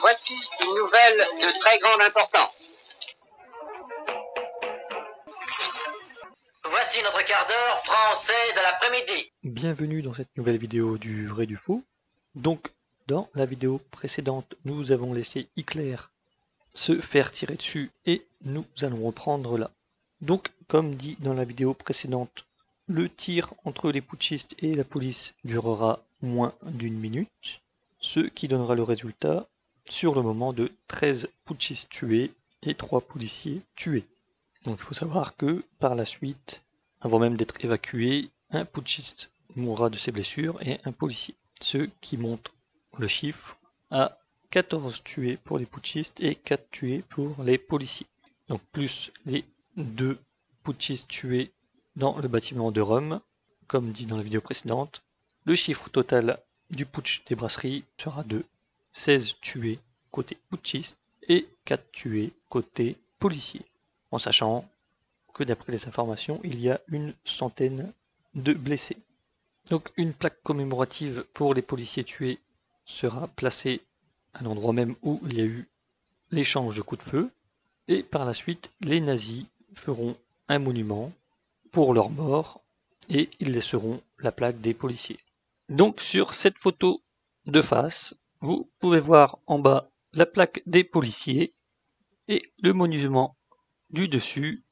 Voici une nouvelle de très grande importance. Voici notre quart d'heure français de l'après-midi. Bienvenue dans cette nouvelle vidéo du vrai du faux. Donc, dans la vidéo précédente, nous avons laissé Hitler se faire tirer dessus et nous allons reprendre là. Donc, comme dit dans la vidéo précédente, le tir entre les putschistes et la police durera moins d'une minute, ce qui donnera le résultat sur le moment de 13 putschistes tués et 3 policiers tués. Donc il faut savoir que par la suite, avant même d'être évacué, un putschiste mourra de ses blessures et un policier. Ce qui montre le chiffre à 14 tués pour les putschistes et 4 tués pour les policiers. Donc plus les deux putschistes tués dans le bâtiment de Rome, comme dit dans la vidéo précédente. Le chiffre total du putsch des brasseries sera de 16 tués côté putschiste et 4 tués côté policier, en sachant que d'après les informations, il y a une centaine de blessés. Donc une plaque commémorative pour les policiers tués sera placée à l'endroit même où il y a eu l'échange de coups de feu, et par la suite, les nazis feront un monument pour leurs morts et ils laisseront la plaque des policiers. Donc sur cette photo de face, vous pouvez voir en bas la plaque des policiers et le monument du dessus,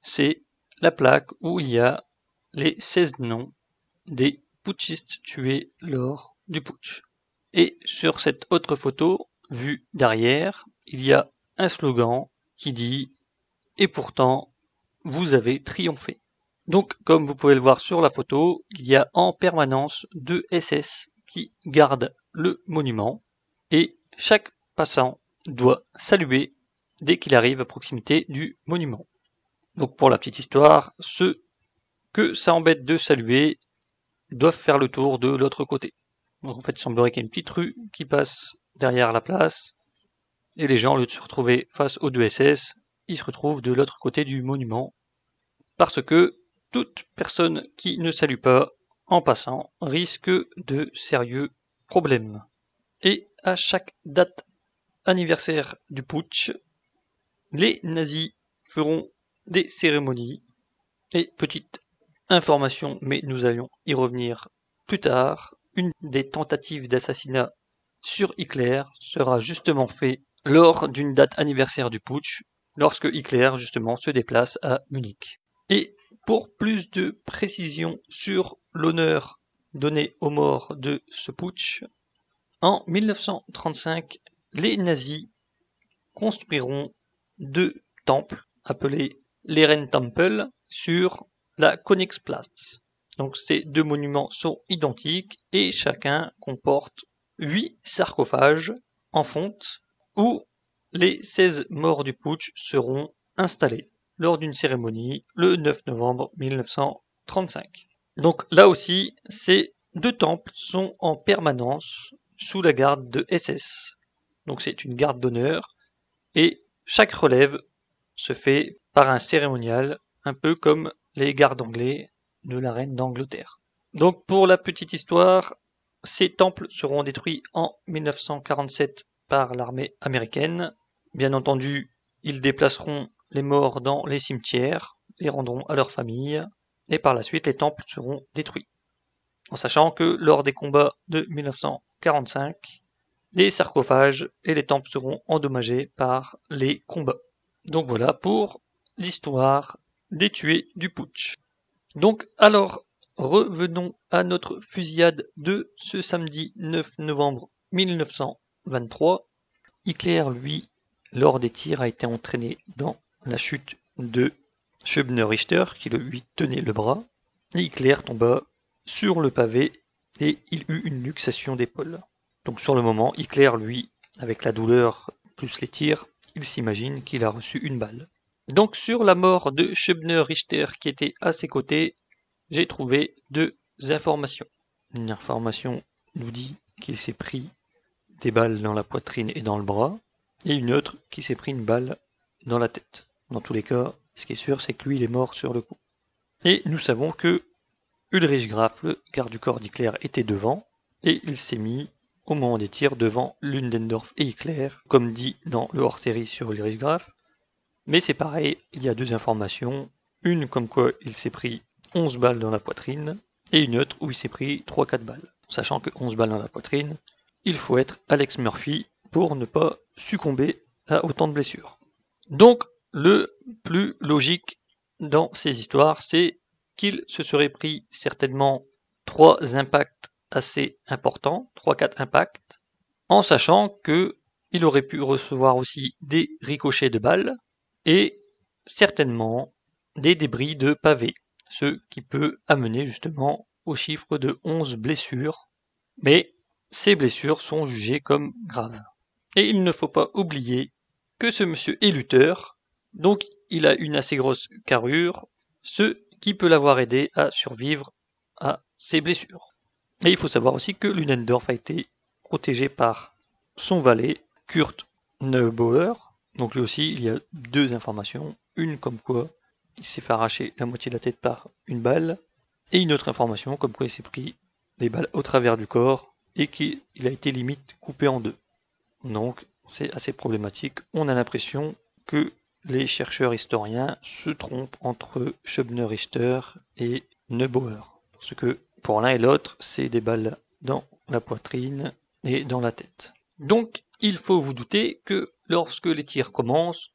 c'est la plaque où il y a les 16 noms des putschistes tués lors du putsch. Et sur cette autre photo, vue derrière, il y a un slogan qui dit Et pourtant, vous avez triomphé. Donc, comme vous pouvez le voir sur la photo, il y a en permanence deux SS qui gardent le monument et chaque passant doit saluer dès qu'il arrive à proximité du monument. Donc pour la petite histoire, ceux que ça embête de saluer doivent faire le tour de l'autre côté. Donc en fait, il semblerait qu'il y ait une petite rue qui passe derrière la place, et les gens, au lieu de se retrouver face aux deux SS, ils se retrouvent de l'autre côté du monument, parce que toute personne qui ne salue pas en passant risque de sérieux problèmes. Et à chaque date anniversaire du putsch, les nazis feront des cérémonies. Et petite information, mais nous allons y revenir plus tard, une des tentatives d'assassinat sur Hitler sera justement fait lors d'une date anniversaire du putsch, lorsque Hitler justement se déplace à Munich. Et pour plus de précision sur l'honneur donné aux morts de ce putsch, en 1935, les nazis construiront deux temples appelés l'Ehrentempel sur la Königsplatz. Donc ces deux monuments sont identiques et chacun comporte huit sarcophages en fonte où les 16 morts du putsch seront installés lors d'une cérémonie le 9 novembre 1935. Donc là aussi, ces deux temples sont en permanence sous la garde de SS. Donc c'est une garde d'honneur et chaque relève se fait par un cérémonial, un peu comme les gardes anglais de la reine d'Angleterre. Donc pour la petite histoire, ces temples seront détruits en 1947 par l'armée américaine. Bien entendu, ils déplaceront les morts dans les cimetières, les rendront à leurs familles, et par la suite les temples seront détruits. En sachant que lors des combats de 1945, les sarcophages et les temples seront endommagés par les combats. Donc voilà pour l'histoire des tués du putsch. Donc alors, revenons à notre fusillade de ce samedi 9 novembre 1923. Hitler, lui, lors des tirs, a été entraîné dans la chute de Schöbner-Richter, qui lui tenait le bras. Hitler tomba sur le pavé et il eut une luxation d'épaule. Donc sur le moment, Hitler, lui, avec la douleur plus les tirs, il s'imagine qu'il a reçu une balle. Donc sur la mort de Schöbner-Richter qui était à ses côtés, j'ai trouvé deux informations. Une information nous dit qu'il s'est pris des balles dans la poitrine et dans le bras, et une autre qui s'est pris une balle dans la tête. Dans tous les cas, ce qui est sûr, c'est que lui, il est mort sur le coup. Et nous savons que Ulrich Graf, le garde du corps d'Hitler, était devant, et il s'est mis au moment des tirs devant Lundendorf et Hitler, comme dit dans le hors-série sur Ulrich Graf. Mais c'est pareil, il y a deux informations. Une comme quoi il s'est pris 11 balles dans la poitrine, et une autre où il s'est pris 3-4 balles. Sachant que 11 balles dans la poitrine, il faut être Alex Murphy pour ne pas succomber à autant de blessures. Donc, le plus logique dans ces histoires, c'est qu'il se serait pris certainement trois impacts assez importants, 3-4 impacts, en sachant que il aurait pu recevoir aussi des ricochets de balles et certainement des débris de pavés, ce qui peut amener justement au chiffre de 11 blessures, mais ces blessures sont jugées comme graves. Et il ne faut pas oublier que ce monsieur est lutteur, donc il a une assez grosse carrure, ce qui peut l'avoir aidé à survivre à ses blessures. Et il faut savoir aussi que Lunendorf a été protégé par son valet, Kurt Neubauer. Donc lui aussi, il y a deux informations. Une comme quoi il s'est fait arracher la moitié de la tête par une balle. Et une autre information comme quoi il s'est pris des balles au travers du corps et qu'il a été limite coupé en deux. Donc c'est assez problématique. On a l'impression que les chercheurs historiens se trompent entre Schöbner-Richter et Neubauer. Parce que pour l'un et l'autre, c'est des balles dans la poitrine et dans la tête. Donc, il faut vous douter que lorsque les tirs commencent,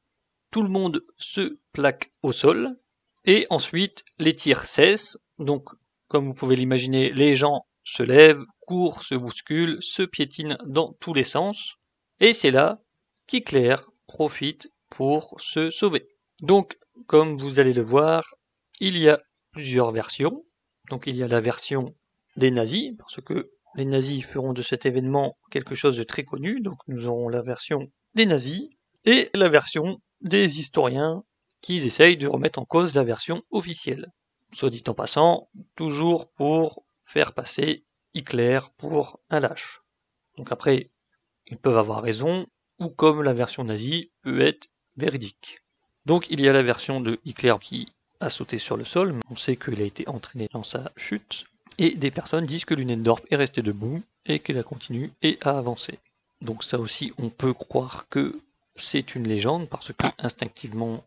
tout le monde se plaque au sol et ensuite les tirs cessent. Donc, comme vous pouvez l'imaginer, les gens se lèvent, courent, se bousculent, se piétinent dans tous les sens. Et c'est là qu'Hitler profite pour se sauver. Donc, comme vous allez le voir, il y a plusieurs versions. Donc il y a la version des nazis, parce que les nazis feront de cet événement quelque chose de très connu, donc nous aurons la version des nazis et la version des historiens qui essayent de remettre en cause la version officielle. Soit dit en passant, toujours pour faire passer Hitler pour un lâche. Donc après, ils peuvent avoir raison, ou comme la version nazie peut être véridique. Donc il y a la version de Hitler qui a sauté sur le sol, on sait qu'il a été entraîné dans sa chute, et des personnes disent que Lunendorf est resté debout et qu'il a continué et a avancé. Donc ça aussi, on peut croire que c'est une légende parce que instinctivement,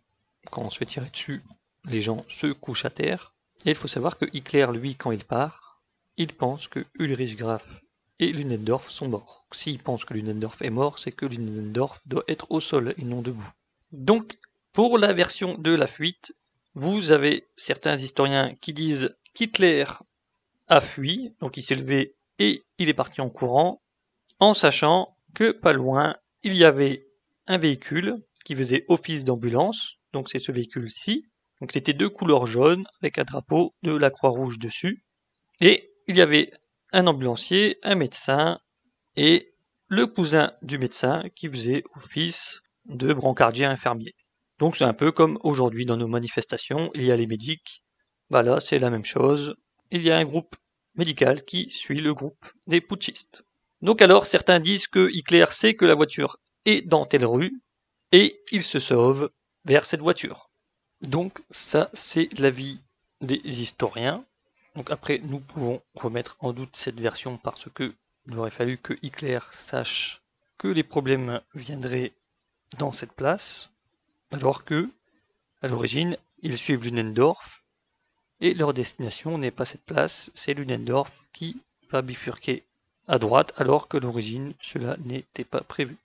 quand on se fait tirer dessus, les gens se couchent à terre. Et il faut savoir que Hitler, lui, quand il part, il pense que Ulrich Graf et Lunendorf sont morts. S'il pense que Lunendorf est mort, c'est que Lunendorf doit être au sol et non debout. Donc, pour la version de la fuite, vous avez certains historiens qui disent qu'Hitler a fui, donc il s'est levé et il est parti en courant, en sachant que pas loin, il y avait un véhicule qui faisait office d'ambulance, donc c'est ce véhicule-ci, donc était deux couleurs jaunes avec un drapeau de la Croix-Rouge dessus, et il y avait un ambulancier, un médecin et le cousin du médecin qui faisait office de brancardier infirmier. Donc c'est un peu comme aujourd'hui dans nos manifestations, il y a les médics, bah là c'est la même chose, il y a un groupe médical qui suit le groupe des putschistes. Donc alors certains disent que Hitler sait que la voiture est dans telle rue et il se sauve vers cette voiture. Donc ça c'est l'avis des historiens. Donc après nous pouvons remettre en doute cette version parce que il aurait fallu que Hitler sache que les problèmes viendraient dans cette place alors que, à l'origine, ils suivent Lunendorf, et leur destination n'est pas cette place, c'est Lunendorf qui va bifurquer à droite, alors que l'origine, cela n'était pas prévu.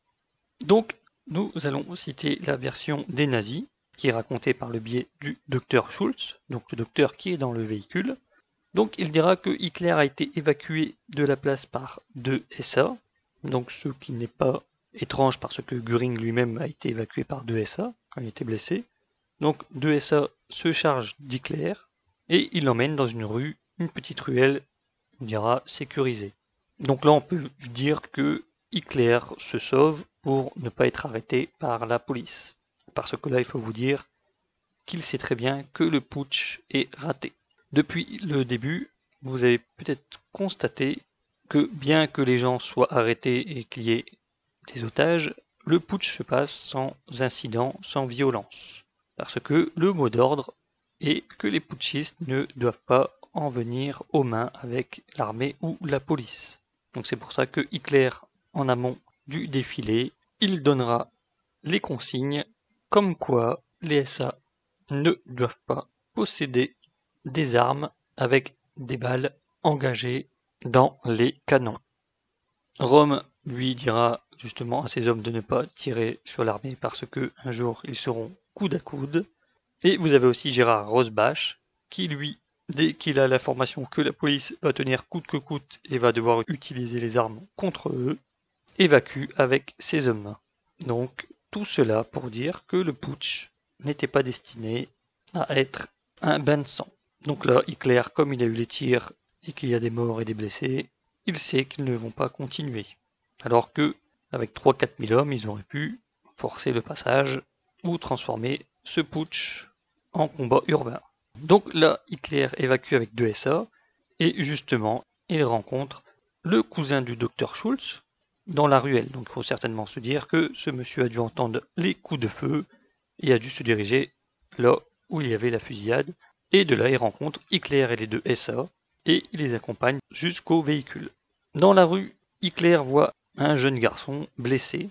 Donc, nous allons citer la version des nazis, qui est racontée par le biais du docteur Schulz, donc le docteur qui est dans le véhicule. Donc, il dira que Hitler a été évacué de la place par deux SA, donc ce qui n'est pas étrange parce que Göring lui-même a été évacué par deux SA quand il était blessé. Donc deux SA se charge d'Hitler et il l'emmène dans une rue, une petite ruelle, on dira sécurisée. Donc là on peut dire que Hitler se sauve pour ne pas être arrêté par la police. Parce que là il faut vous dire qu'il sait très bien que le putsch est raté. Depuis le début, vous avez peut-être constaté que bien que les gens soient arrêtés et qu'il y ait des otages, le putsch se passe sans incident, sans violence. Parce que le mot d'ordre est que les putschistes ne doivent pas en venir aux mains avec l'armée ou la police. Donc c'est pour ça que Hitler, en amont du défilé, il donnera les consignes comme quoi les SA ne doivent pas posséder des armes avec des balles engagées dans les canons. Rome lui dira justement à ses hommes de ne pas tirer sur l'armée parce que un jour ils seront coude à coude. Et vous avez aussi Gérard Rosbach qui lui, dès qu'il a l'information que la police va tenir coûte que coûte et va devoir utiliser les armes contre eux, évacue avec ses hommes. Donc tout cela pour dire que le putsch n'était pas destiné à être un bain de sang. Donc là, Hitler, comme il a eu les tirs et qu'il y a des morts et des blessés, il sait qu'ils ne vont pas continuer. Alors que, avec 3-4 000 hommes, ils auraient pu forcer le passage ou transformer ce putsch en combat urbain. Donc là, Hitler évacue avec deux SA et justement, il rencontre le cousin du docteur Schulz dans la ruelle. Donc il faut certainement se dire que ce monsieur a dû entendre les coups de feu et a dû se diriger là où il y avait la fusillade. Et de là, il rencontre Hitler et les deux SA et il les accompagne jusqu'au véhicule. Dans la rue, Hitler voit un jeune garçon blessé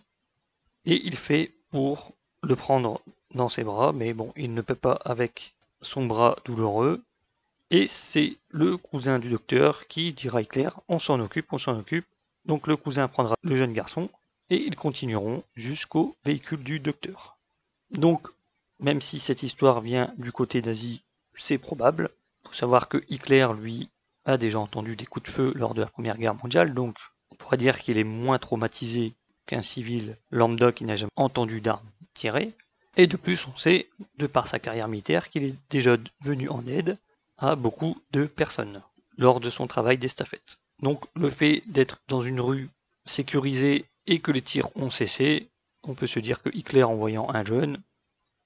et il fait pour le prendre dans ses bras, mais bon, il ne peut pas avec son bras douloureux. Et c'est le cousin du docteur qui dira à Hitler on s'en occupe, on s'en occupe. Donc le cousin prendra le jeune garçon et ils continueront jusqu'au véhicule du docteur. Donc, même si cette histoire vient du côté d'Asie, c'est probable. Il faut savoir que Hitler, lui, a déjà entendu des coups de feu lors de la Première Guerre mondiale, donc on pourrait dire qu'il est moins traumatisé qu'un civil lambda qui n'a jamais entendu d'armes tirées. Et de plus, on sait, de par sa carrière militaire, qu'il est déjà venu en aide à beaucoup de personnes lors de son travail d'estafette. Donc le fait d'être dans une rue sécurisée et que les tirs ont cessé, on peut se dire que Hitler, en voyant un jeune,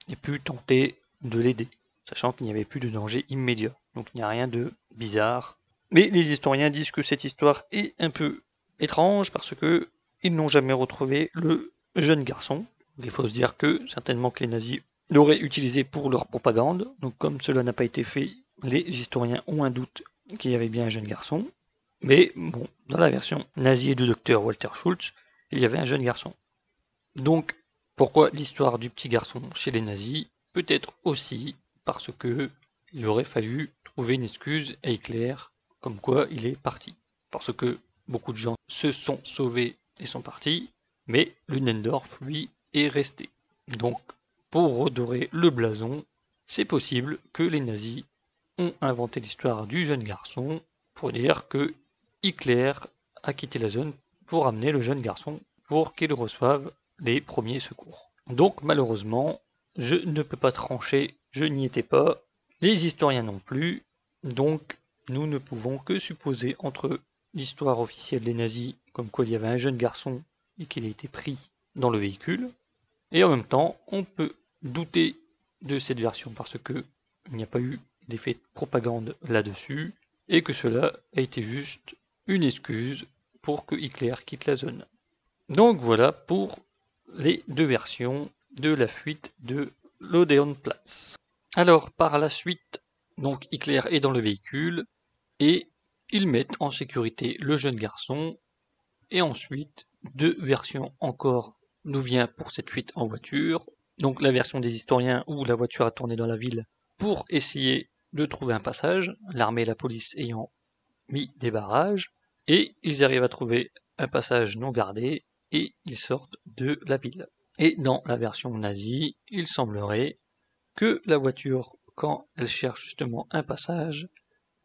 ait pu tenter de l'aider, sachant qu'il n'y avait plus de danger immédiat. Donc il n'y a rien de bizarre. Mais les historiens disent que cette histoire est un peu étrange parce que ils n'ont jamais retrouvé le jeune garçon. Il faut se dire que certainement que les nazis l'auraient utilisé pour leur propagande. Donc comme cela n'a pas été fait, les historiens ont un doute qu'il y avait bien un jeune garçon. Mais bon, dans la version nazie du docteur Walter Schultz, il y avait un jeune garçon. Donc, pourquoi l'histoire du petit garçon chez les nazis Peut-être aussi parce que il aurait fallu trouver une excuse à Hitler comme quoi il est parti. Parce que beaucoup de gens se sont sauvés et sont partis, mais Lunendorf, lui, est resté. Donc, pour redorer le blason, c'est possible que les nazis ont inventé l'histoire du jeune garçon pour dire que Hitler a quitté la zone pour amener le jeune garçon pour qu'il reçoive les premiers secours. Donc malheureusement, je ne peux pas trancher, je n'y étais pas, les historiens non plus, donc nous ne pouvons que supposer entre l'histoire officielle des nazis, comme quoi il y avait un jeune garçon et qu'il a été pris dans le véhicule, et en même temps on peut douter de cette version parce que il n'y a pas eu d'effet de propagande là-dessus, et que cela a été juste une excuse pour que Hitler quitte la zone. Donc voilà pour les deux versions de la fuite de l'Odeonplatz. Alors par la suite, donc Hitler est dans le véhicule et ils mettent en sécurité le jeune garçon et ensuite deux versions encore nous vient pour cette fuite en voiture. Donc la version des historiens où la voiture a tourné dans la ville pour essayer de trouver un passage, l'armée et la police ayant mis des barrages et ils arrivent à trouver un passage non gardé et ils sortent de la ville. Et dans la version nazie, il semblerait que la voiture, quand elle cherche justement un passage,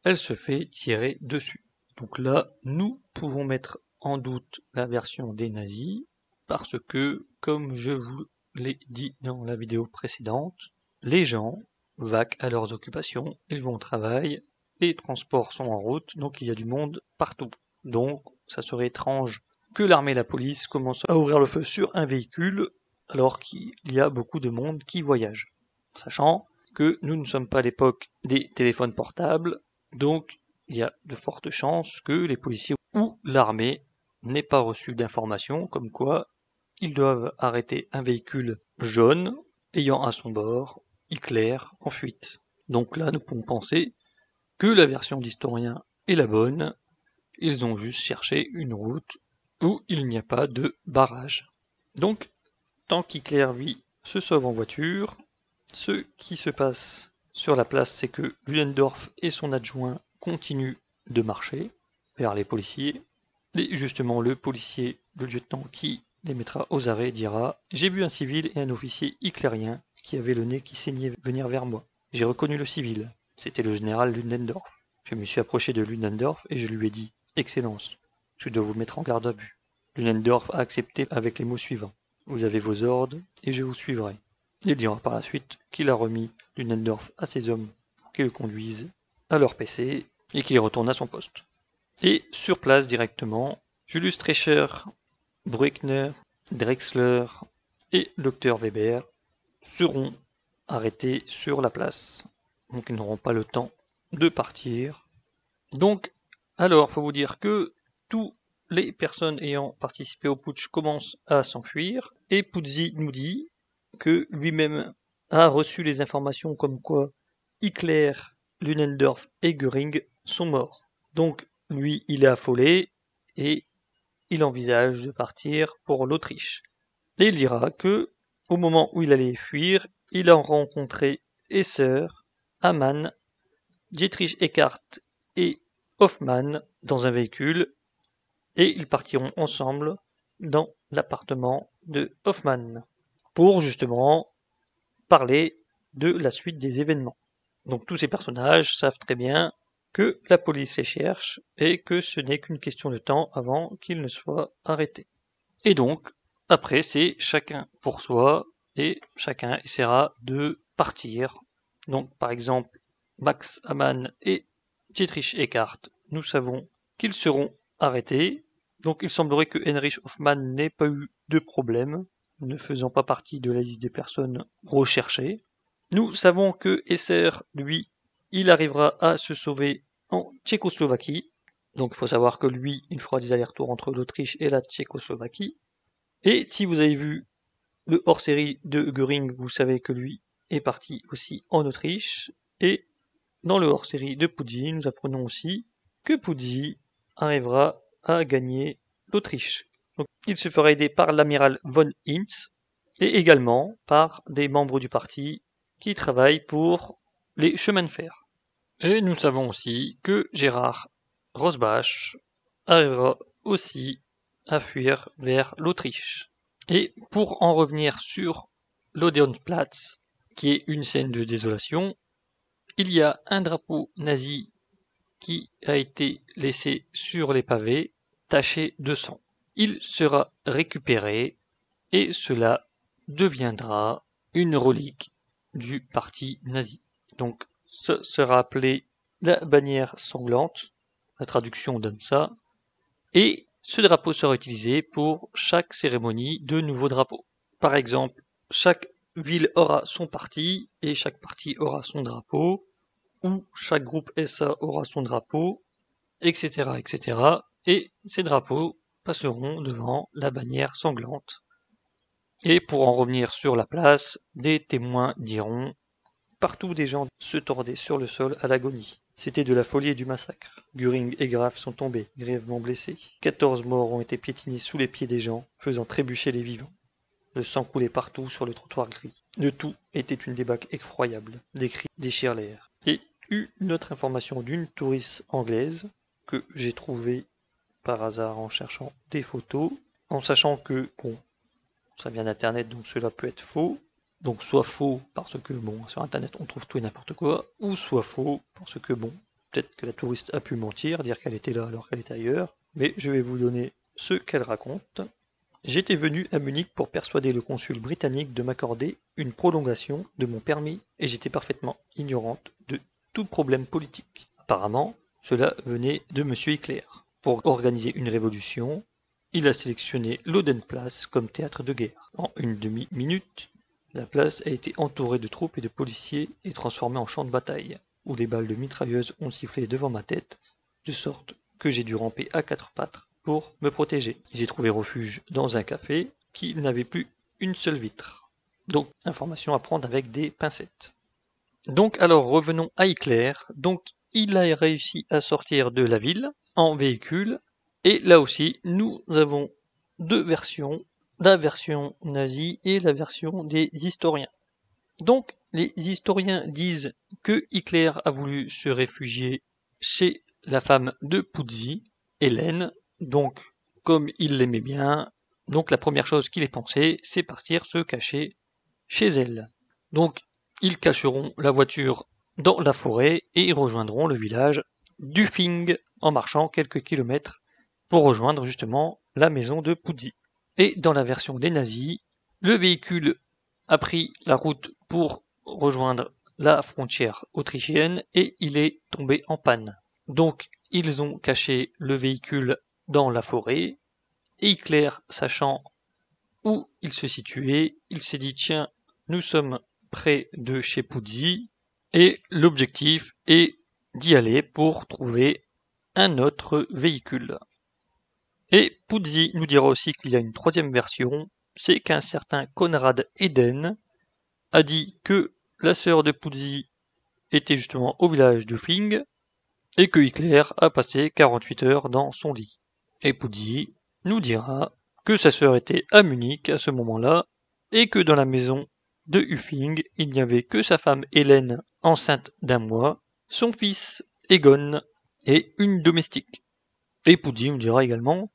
elle se fait tirer dessus. Donc là, nous pouvons mettre en doute la version des nazis, parce que, comme je vous l'ai dit dans la vidéo précédente, les gens vaquent à leurs occupations, ils vont au travail, les transports sont en route, donc il y a du monde partout. Donc, ça serait étrange que l'armée et la police commencent à ouvrir le feu sur un véhicule alors qu'il y a beaucoup de monde qui voyage. Sachant que nous ne sommes pas à l'époque des téléphones portables, donc il y a de fortes chances que les policiers ou l'armée n'aient pas reçu d'informations comme quoi ils doivent arrêter un véhicule jaune ayant à son bord Hitler en fuite. Donc là, nous pouvons penser que la version d'historien est la bonne ils ont juste cherché une route où il n'y a pas de barrage. Donc, tant qu'Hitler, lui, se sauve en voiture, ce qui se passe sur la place, c'est que Ludendorff et son adjoint continuent de marcher vers les policiers. Et justement, le policier, le lieutenant qui les mettra aux arrêts, dira J'ai vu un civil et un officier hitlérien qui avait le nez qui saignait venir vers moi. J'ai reconnu le civil. C'était le général Ludendorff. Je me suis approché de Ludendorff et je lui ai dit Excellence, je dois vous mettre en garde à vue. Lunendorf a accepté avec les mots suivants. Vous avez vos ordres et je vous suivrai. Il dira par la suite qu'il a remis Lunendorf à ses hommes qu'ils le conduisent à leur PC et qu'il retourne à son poste. Et sur place directement, Julius Streicher, Bruckner, Drexler et Dr Weber seront arrêtés sur la place. Donc ils n'auront pas le temps de partir. Donc alors, faut vous dire que toutes les personnes ayant participé au putsch commencent à s'enfuir, et Puzzi nous dit que lui-même a reçu les informations comme quoi Hitler, Lunendorf et Göring sont morts. Donc, lui, il est affolé, et il envisage de partir pour l'Autriche. Et il dira que, au moment où il allait fuir, il a rencontré Esser, Hamann, Dietrich Eckart et Hoffman dans un véhicule et ils partiront ensemble dans l'appartement de Hoffman pour justement parler de la suite des événements. Donc tous ces personnages savent très bien que la police les cherche et que ce n'est qu'une question de temps avant qu'ils ne soient arrêtés. Et donc, après, c'est chacun pour soi et chacun essaiera de partir. Donc, par exemple, Max Hamann et Dietrich Eckart, nous savons qu'ils seront arrêtés. Donc il semblerait que Heinrich Hoffmann n'ait pas eu de problème, ne faisant pas partie de la liste des personnes recherchées. Nous savons que Esser, lui, il arrivera à se sauver en Tchécoslovaquie. Donc il faut savoir que lui, il fera des allers-retours entre l'Autriche et la Tchécoslovaquie. Et si vous avez vu le hors-série de Göring, vous savez que lui est parti aussi en Autriche. Et dans le hors-série de Puzzi, nous apprenons aussi que Puzzi arrivera à gagner l'Autriche. Il se fera aider par l'amiral von Hintz et également par des membres du parti qui travaillent pour les chemins de fer. Et nous savons aussi que Gérard Rosbach arrivera aussi à fuir vers l'Autriche. Et pour en revenir sur l'Odeonsplatz, qui est une scène de désolation, il y a un drapeau nazi qui a été laissé sur les pavés, taché de sang. Il sera récupéré et cela deviendra une relique du parti nazi. Donc ce sera appelé la bannière sanglante, la traduction donne ça, et ce drapeau sera utilisé pour chaque cérémonie de nouveau drapeau. Par exemple, chaque ville aura son parti et chaque parti aura son drapeau, ou chaque groupe SA aura son drapeau, etc., etc. Et ces drapeaux passeront devant la bannière sanglante. Et pour en revenir sur la place, des témoins diront Partout des gens se tordaient sur le sol à l'agonie. C'était de la folie et du massacre. Göring et Graf sont tombés, grièvement blessés. Quatorze morts ont été piétinés sous les pieds des gens, faisant trébucher les vivants. Le sang coulait partout sur le trottoir gris. De tout était une débâcle effroyable. Des cris déchirent l'air. Et une autre information d'une touriste anglaise que j'ai trouvée par hasard en cherchant des photos, en sachant que, bon, ça vient d'internet donc cela peut être faux. Donc soit faux parce que, bon, sur internet on trouve tout et n'importe quoi, ou soit faux parce que, bon, peut-être que la touriste a pu mentir, dire qu'elle était là alors qu'elle était ailleurs, mais je vais vous donner ce qu'elle raconte. J'étais venu à Munich pour persuader le consul britannique de m'accorder une prolongation de mon permis et j'étais parfaitement ignorante de tout problème politique. Apparemment, cela venait de M. Hitler. Pour organiser une révolution, il a sélectionné l'Odenplatz comme théâtre de guerre. En une demi-minute, la place a été entourée de troupes et de policiers et transformée en champ de bataille, où des balles de mitrailleuses ont sifflé devant ma tête, de sorte que j'ai dû ramper à quatre pattes pour me protéger. J'ai trouvé refuge dans un café qui n'avait plus une seule vitre. Donc, information à prendre avec des pincettes. Donc, alors revenons à Hitler. Donc, il a réussi à sortir de la ville. En véhicule. Et là aussi, nous avons deux versions, la version nazie et la version des historiens. Donc, les historiens disent que Hitler a voulu se réfugier chez la femme de Puzzi, Hélène, donc comme il l'aimait bien, donc la première chose qu'il ait pensé, c'est partir se cacher chez elle. Donc ils cacheront la voiture dans la forêt et ils rejoindront le village d'Uffing en marchant quelques kilomètres pour rejoindre justement la maison de Puzzi. Et dans la version des nazis, le véhicule a pris la route pour rejoindre la frontière autrichienne et il est tombé en panne. Donc ils ont caché le véhicule dans la forêt et Hitler, sachant où il se situait, il s'est dit tiens, nous sommes près de chez Puzzi et l'objectif est d'y aller pour trouver un autre véhicule. Et Puzzi nous dira aussi qu'il y a une troisième version, c'est qu'un certain Konrad Eden a dit que la sœur de Puzzi était justement au village de Fing et que Hitler a passé 48 heures dans son lit. Et Puzzi nous dira que sa sœur était à Munich à ce moment-là et que dans la maison de Huffing, il n'y avait que sa femme Hélène enceinte d'un mois, son fils Egon et une domestique. Et Puzzi nous dira également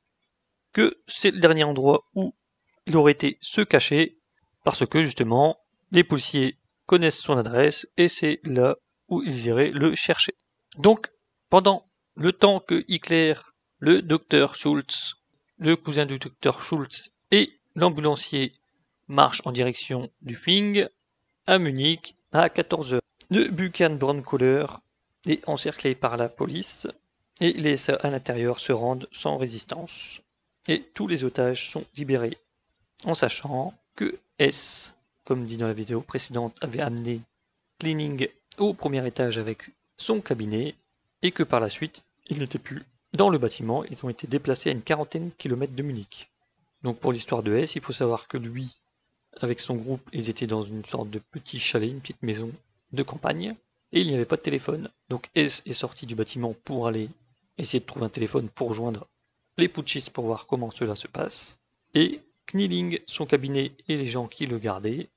que c'est le dernier endroit où il aurait été se cacher parce que justement les policiers connaissent son adresse et c'est là où ils iraient le chercher. Donc pendant le temps que Hitler, le docteur Schultz, le cousin du docteur Schultz et l'ambulancier marchent en direction du Fing, à Munich, à 14h. Le Buchan Braunkoller est encerclé par la police et les SA à l'intérieur se rendent sans résistance. Et tous les otages sont libérés, en sachant que S comme dit dans la vidéo précédente, avait amené Cleaning au premier étage avec son cabinet et que par la suite, ils n'étaient plus dans le bâtiment, ils ont été déplacés à une quarantaine de kilomètres de Munich. Donc pour l'histoire de S, il faut savoir que lui, avec son groupe, ils étaient dans une sorte de petit chalet, une petite maison de campagne, et il n'y avait pas de téléphone. Donc S est sorti du bâtiment pour aller essayer de trouver un téléphone pour joindre les putschistes pour voir comment cela se passe. Et Kneeling, son cabinet et les gens qui le gardaient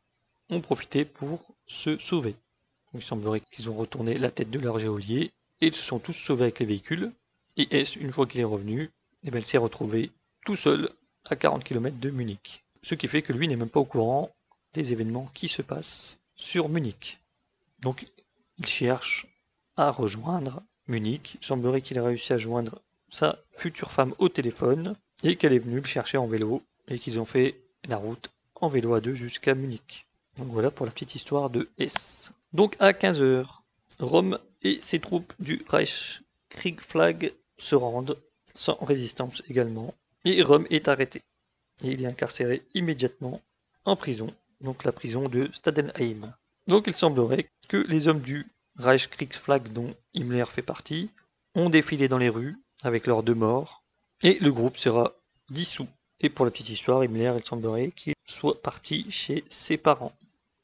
ont profité pour se sauver. Il semblerait qu'ils ont retourné la tête de leur géolier et ils se sont tous sauvés avec les véhicules. Et S, une fois qu'il est revenu, eh ben, il s'est retrouvé tout seul à 40 km de Munich. Ce qui fait que lui n'est même pas au courant des événements qui se passent sur Munich. Donc il cherche à rejoindre Munich. Il semblerait qu'il ait réussi à joindre sa future femme au téléphone et qu'elle est venue le chercher en vélo et qu'ils ont fait la route en vélo à deux jusqu'à Munich. Donc voilà pour la petite histoire de S. Donc à 15h, Rome et ses troupes du Reich Kriegflag se rendent, sans résistance également, et Rome est arrêté. Et il est incarcéré immédiatement en prison, donc la prison de Stadenheim. Donc il semblerait que les hommes du Reich Kriegsflag dont Himmler fait partie ont défilé dans les rues avec leurs deux morts, et le groupe sera dissous. Et pour la petite histoire, Himmler, il semblerait qu'il soit parti chez ses parents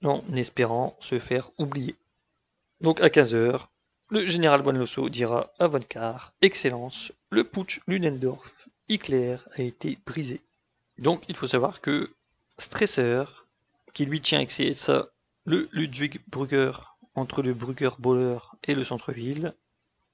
en espérant se faire oublier. Donc à 15h, le général Bonlosso dira à Von Excellence, le putsch Ludendorff, Hitler a été brisé. Donc il faut savoir que Stresser, qui lui tient accès ça, le Ludwig Brugger, entre le Brugger Boller et le centre-ville,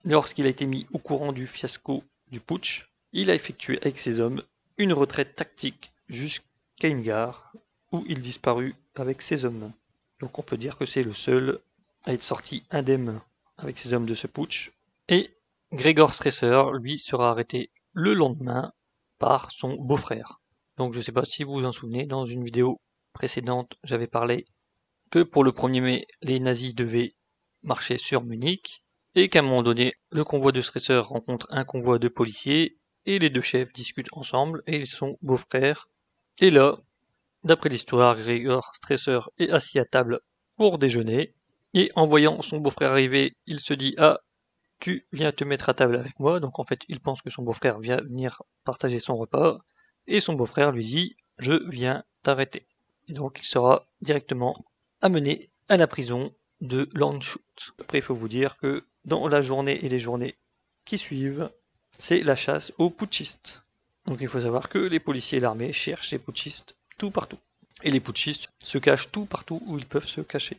lorsqu'il a été mis au courant du fiasco du putsch, il a effectué avec ses hommes une retraite tactique jusqu'à une gare, où il disparut avec ses hommes. Donc on peut dire que c'est le seul à être sorti indemne avec ses hommes de ce putsch. Et Grégor Stresser, lui, sera arrêté le lendemain par son beau-frère. Donc je ne sais pas si vous vous en souvenez, dans une vidéo précédente, j'avais parlé que pour le 1er mai, les nazis devaient marcher sur Munich, et qu'à un moment donné, le convoi de Stresser rencontre un convoi de policiers, et les deux chefs discutent ensemble, et ils sont beaux-frères. Et là, D'après l'histoire, Grégor Stresser est assis à table pour déjeuner, et en voyant son beau-frère arriver, il se dit Ah, tu viens te mettre à table avec moi. Donc en fait, il pense que son beau-frère vient venir partager son repas, et son beau-frère lui dit Je viens t'arrêter. Et donc il sera directement amené à la prison de Landshut. Après, il faut vous dire que dans la journée et les journées qui suivent, c'est la chasse aux putschistes. Donc il faut savoir que les policiers et l'armée cherchent les putschistes tout partout. Et les putschistes se cachent tout partout où ils peuvent se cacher.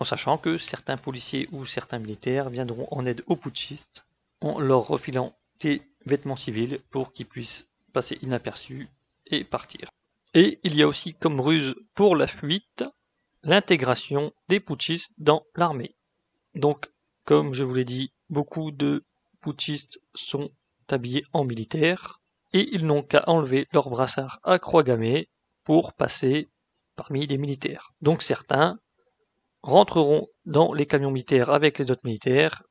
En sachant que certains policiers ou certains militaires viendront en aide aux putschistes en leur refilant des vêtements civils pour qu'ils puissent passer inaperçus et partir. Et il y a aussi comme ruse pour la fuite l'intégration des putschistes dans l'armée. Donc, comme je vous l'ai dit, beaucoup de putschistes sont habillés en militaire et ils n'ont qu'à enlever leur brassard à croix gammée pour passer parmi les militaires. Donc certains rentreront dans les camions militaires avec les autres militaires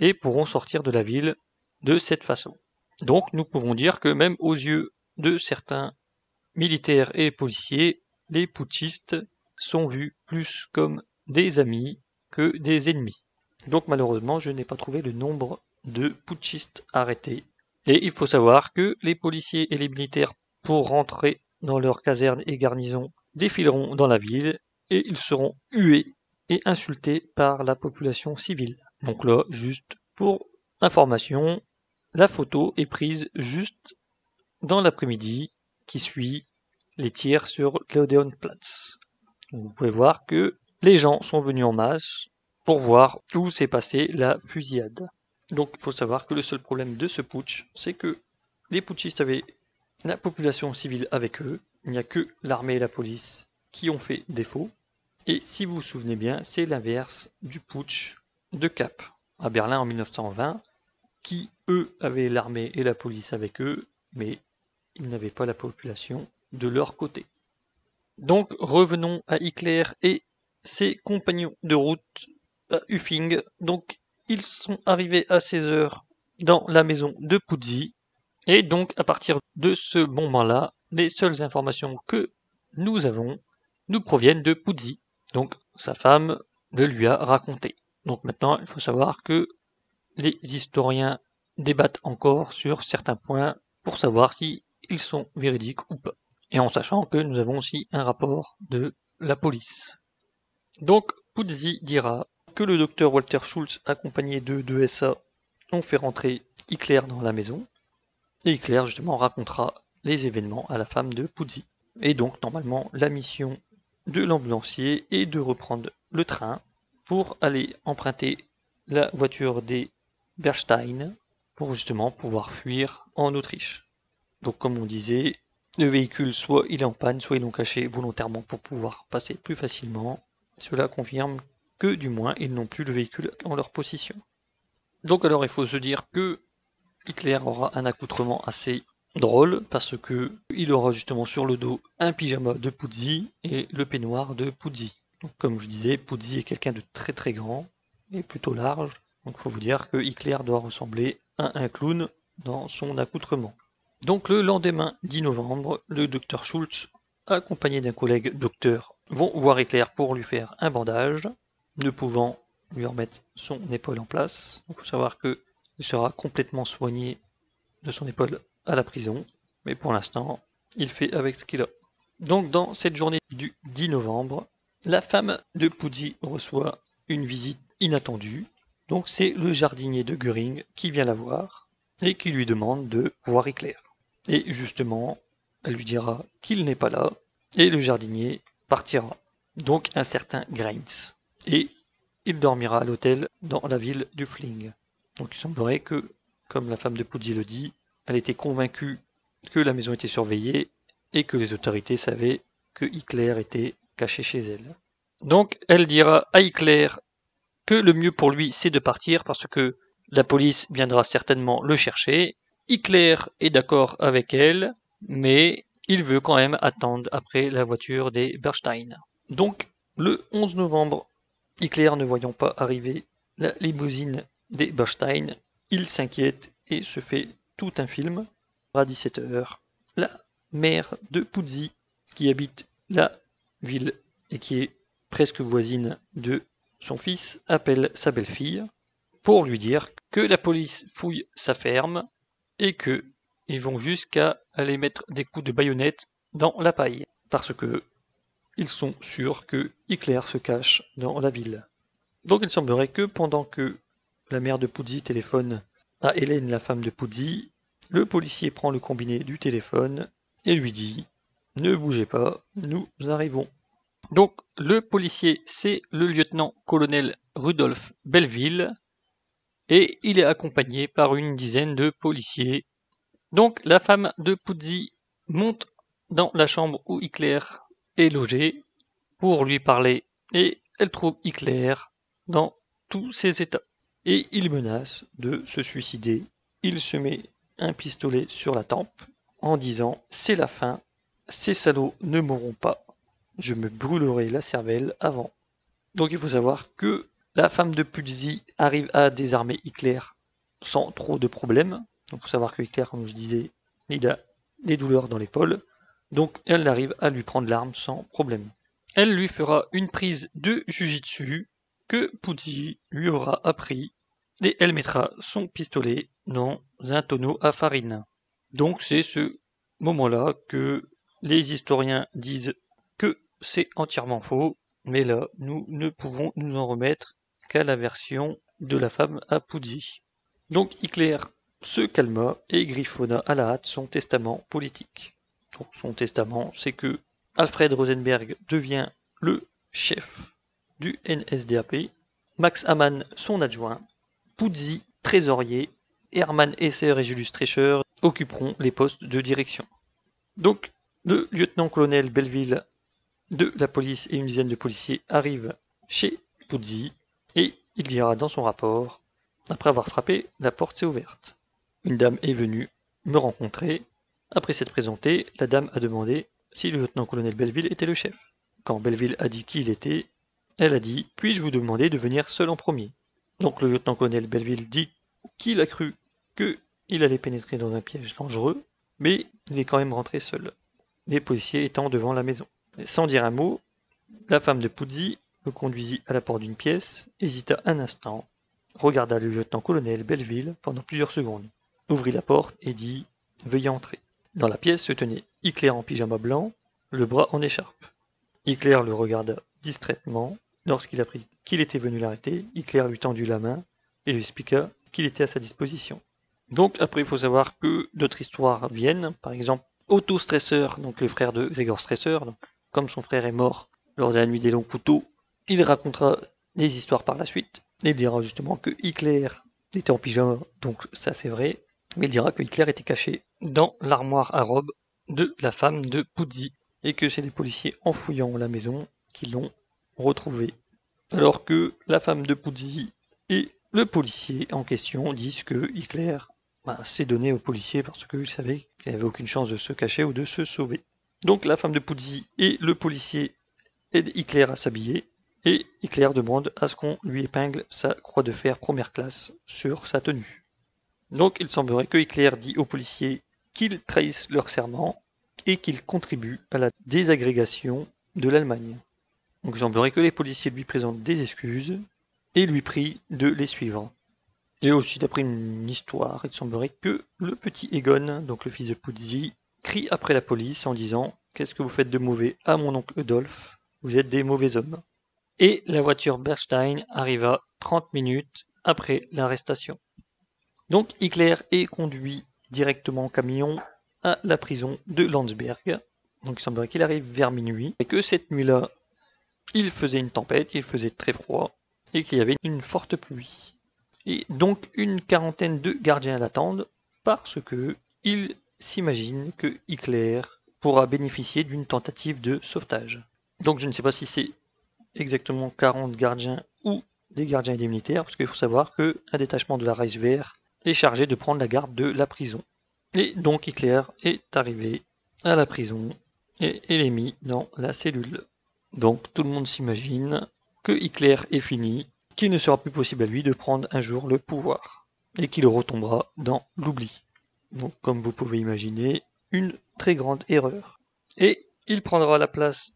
et pourront sortir de la ville de cette façon. Donc nous pouvons dire que même aux yeux de certains militaires et policiers, les putschistes sont vus plus comme des amis que des ennemis. Donc malheureusement, je n'ai pas trouvé le nombre de putschistes arrêtés. Et il faut savoir que les policiers et les militaires, pour rentrer dans leurs casernes et garnisons, défileront dans la ville et ils seront hués et insultés par la population civile. Donc là, juste pour information, la photo est prise juste dans l'après-midi qui suit les tirs sur Vous pouvez voir que les gens sont venus en masse pour voir où s'est passée la fusillade. Donc il faut savoir que le seul problème de ce putsch, c'est que les putschistes avaient la population civile avec eux. Il n'y a que l'armée et la police qui ont fait défaut. Et si vous vous souvenez bien, c'est l'inverse du putsch de Cap à Berlin en 1920, qui eux avaient l'armée et la police avec eux, mais ils n'avaient pas la population de leur côté. Donc revenons à Hitler et ses compagnons de route à Uffing. Donc ils sont arrivés à 16 heures dans la maison de Puzzi. Et donc à partir de ce moment-là, les seules informations que nous avons nous proviennent de Puzzi. Donc sa femme le lui a raconté. Donc maintenant, il faut savoir que les historiens débattent encore sur certains points pour savoir si sont véridiques ou pas. Et en sachant que nous avons aussi un rapport de la police. Donc, Puzzi dira que le docteur Walter Schulz, accompagné de deux SA, ont fait rentrer Hitler dans la maison. Et Hitler, justement, racontera les événements à la femme de Puzzi. Et donc, normalement, la mission de l'ambulancier est de reprendre le train pour aller emprunter la voiture des Berstein pour justement pouvoir fuir en Autriche. Donc, comme on disait, le véhicule, soit il est en panne, soit ils l'ont caché volontairement pour pouvoir passer plus facilement. Cela confirme que du moins ils n'ont plus le véhicule en leur possession. Donc alors il faut se dire que Hitler aura un accoutrement assez drôle parce que il aura justement sur le dos un pyjama de Puzzi et le peignoir de Puzzi. Donc comme je disais, Puzzi est quelqu'un de très très grand et plutôt large. Donc il faut vous dire que Hitler doit ressembler à un clown dans son accoutrement. Donc le lendemain 10 novembre, le docteur Schultz, accompagné d'un collègue docteur, vont voir Hitler pour lui faire un bandage, ne pouvant lui remettre son épaule en place. Il faut savoir qu'il sera complètement soigné de son épaule à la prison, mais pour l'instant, il fait avec ce qu'il a. Donc dans cette journée du 10 novembre, la femme de Puzzi reçoit une visite inattendue. Donc c'est le jardinier de Göring qui vient la voir et qui lui demande de voir Hitler. Et justement, elle lui dira qu'il n'est pas là, et le jardinier partira. Donc un certain Grains. Et il dormira à l'hôtel dans la ville du Fling. Donc il semblerait que, comme la femme de Puzzi le dit, elle était convaincue que la maison était surveillée et que les autorités savaient que Hitler était caché chez elle. Donc elle dira à Hitler que le mieux pour lui c'est de partir parce que la police viendra certainement le chercher Hitler est d'accord avec elle, mais il veut quand même attendre après la voiture des Bernstein. Donc, le 11 novembre, Hitler ne voyant pas arriver la limousine des Bernstein, il s'inquiète et se fait tout un film. À 17h, la mère de Puzzi, qui habite la ville et qui est presque voisine de son fils, appelle sa belle-fille pour lui dire que la police fouille sa ferme et que ils vont jusqu'à aller mettre des coups de baïonnette dans la paille, parce que ils sont sûrs que Hitler se cache dans la ville. Donc il semblerait que pendant que la mère de Puzzi téléphone à Hélène, la femme de Puzzi. Le policier prend le combiné du téléphone et lui dit Ne bougez pas, nous arrivons. Donc, le policier, c'est le lieutenant-colonel Rudolf Belleville, et il est accompagné par une dizaine de policiers. Donc, la femme de Puzzi monte dans la chambre où Hitler est logé pour lui parler, et elle trouve Hitler dans tous ses états. Et il menace de se suicider. Il se met un pistolet sur la tempe en disant C'est la fin, ces salauds ne mourront pas je me brûlerai la cervelle avant. Donc il faut savoir que la femme de Pulsi arrive à désarmer Hitler sans trop de problèmes. Donc il faut savoir que Hitler, comme je disais, il a des douleurs dans l'épaule. Donc elle arrive à lui prendre l'arme sans problème. Elle lui fera une prise de jujitsu que Puzzi lui aura appris et elle mettra son pistolet dans un tonneau à farine. Donc c'est ce moment-là que les historiens disent que c'est entièrement faux, mais là, nous ne pouvons nous en remettre qu'à la version de la femme à Puzzi. Donc Hitler se calma et griffonna à la hâte son testament politique. Donc, son testament, c'est que Alfred Rosenberg devient le chef du NSDAP, Max Hamann son adjoint, Puzzi trésorier, Hermann Esser et Julius Streicher occuperont les postes de direction. Donc le lieutenant-colonel Belleville de la police et une dizaine de policiers arrivent chez Puzzi et il dira dans son rapport Après avoir frappé, la porte s'est ouverte. Une dame est venue me rencontrer. Après s'être présentée, la dame a demandé si le lieutenant-colonel Belleville était le chef. Quand Belleville a dit qui il était, elle a dit Puis-je vous demander de venir seul en premier? Donc le lieutenant-colonel Belleville dit qu'il a cru qu'il allait pénétrer dans un piège dangereux, mais il est quand même rentré seul, les policiers étant devant la maison. Sans dire un mot, la femme de Puzzi le conduisit à la porte d'une pièce, hésita un instant, regarda le lieutenant-colonel Belleville pendant plusieurs secondes, ouvrit la porte et dit Veuillez entrer. Dans la pièce se tenait Hitler en pyjama blanc, le bras en écharpe. Hitler le regarda distraitement. Lorsqu'il apprit qu'il était venu l'arrêter, Hitler lui tendit la main et lui expliqua qu'il était à sa disposition. Donc après, il faut savoir que d'autres histoires viennent. Par exemple, Otto Stresser, donc le frère de Gregor Stresser, comme son frère est mort lors de la nuit des longs couteaux, il racontera des histoires par la suite. Il dira justement que Hitler était en pyjama, donc ça c'est vrai, mais il dira que Hitler était caché dans l'armoire à robe de la femme de Puzzi, et que c'est les policiers en fouillant la maison qui l'ont retrouvé. Alors que la femme de Puzzi et le policier en question disent que Hitler bah, s'est donné aux policiers parce qu'il savait qu'il n'avait aucune chance de se cacher ou de se sauver. Donc la femme de Puzzi et le policier aident Hitler à s'habiller et Hitler demande à ce qu'on lui épingle sa croix de fer première classe sur sa tenue. Donc il semblerait que Hitler dit aux policiers qu'ils trahissent leur serment et qu'ils contribuent à la désagrégation de l'Allemagne. Donc il semblerait que les policiers lui présentent des excuses et lui prient de les suivre. Et aussi d'après une histoire, il semblerait que le petit Egon, donc le fils de Puzzi, crie après la police en disant Qu'est-ce que vous faites de mauvais? À mon oncle Eudolphe Vous êtes des mauvais hommes. Et la voiture Bernstein arriva 30 minutes après l'arrestation. Donc Hitler est conduit directement en camion à la prison de Landsberg. Donc il semblerait qu'il arrive vers minuit et que cette nuit-là, il faisait une tempête, il faisait très froid et qu'il y avait une forte pluie. Et donc une quarantaine de gardiens l'attendent parce que il s'imagine que Hitler pourra bénéficier d'une tentative de sauvetage. Donc je ne sais pas si c'est exactement 40 gardiens ou des gardiens et des militaires, parce qu'il faut savoir qu'un détachement de la Reichswehr est chargé de prendre la garde de la prison. Et donc Hitler est arrivé à la prison et il est mis dans la cellule. Donc tout le monde s'imagine que Hitler est fini, qu'il ne sera plus possible à lui de prendre un jour le pouvoir, et qu'il retombera dans l'oubli. Donc, comme vous pouvez imaginer, une très grande erreur. Et il prendra la place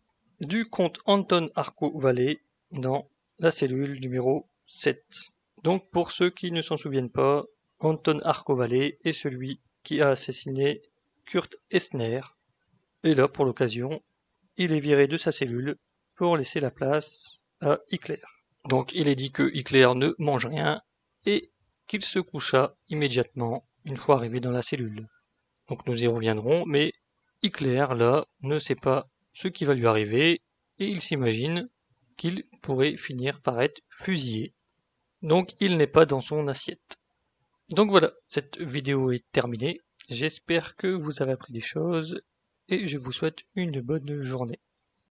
du comte Anton Arco Vallée dans la cellule numéro 7. Donc, pour ceux qui ne s'en souviennent pas, Anton Arco Vallée est celui qui a assassiné Kurt Esner. Et là, pour l'occasion, il est viré de sa cellule pour laisser la place à Hitler. Donc, il est dit que Hitler ne mange rien et qu'il se coucha immédiatement une fois arrivé dans la cellule. Donc nous y reviendrons, mais Hitler, là, ne sait pas ce qui va lui arriver et il s'imagine qu'il pourrait finir par être fusillé. Donc il n'est pas dans son assiette. Donc voilà, cette vidéo est terminée. J'espère que vous avez appris des choses et je vous souhaite une bonne journée.